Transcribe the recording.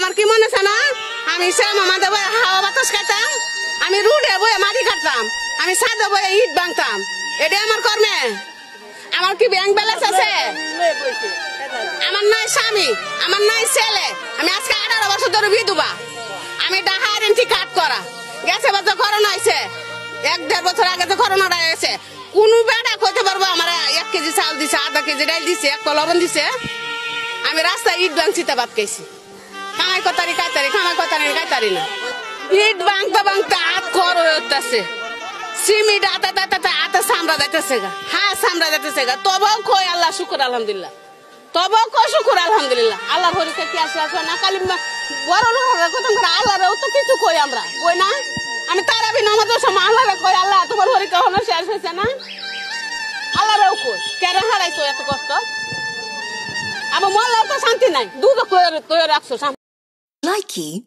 আমার কি মনে আছে না আমি শ্যাম আমাদের হাওয়া বাতাস খাইতাম আমি রুডে বয়ে মাটি কাটতাম আমি সাদে বয়ে ইট ভাঙতাম এটাই আমার কর্মে। আমার কি ব্যাংক ব্যালেন্স আছে? আমার নাই স্বামী, আমার নাই ছেলে। আমি আজকে আঠারো বছর ধরে বিধবা। আমি ডাহার এনটি কাট করা। গেছে বছর করোনা হয়েছে। এক দেড় বছর আগে তো করোনাটা এসে কোন বেটা কইতে পারব, আমার এক কেজি চাল দিছে, আধা কেজি ডাল দিছে, এক কল লবণ দিছে। আমি রাস্তায় ইট ভাঙছিতে বাদ খাইছি। কামাই কতারি কাইতারি, কামাই কতারি কাইতারি না ইট ভাঙতে ভাঙতে হাত খর হয়ে উঠতেছে। সিমিট আতা আতা আতা সামরা যাইতেছে গা। হ্যাঁ সামরা যাইতেছে গা। তবেও কই আল্লাহ শুকুর, আলহামদুলিল্লাহ। তবেও কই শুকুর, আলহামদুলিল্লাহ। আল্লাহ হরিকে কি আসে আসে না? মা- বড় লোক কথা করে আল্লাহরেও তো কিছু কই আমরা? কই না? আমি তারা বি নামাজের সময় আল্লাহরে কই, আল্লাহ, তোমার হরিকে হলো শেষ হয়েছে না? আল্লাহরেও কই? কেন হারাইছো এত কষ্ট? আমার তো শান্তি নাই। দুধ তৈরি রাখছো Likey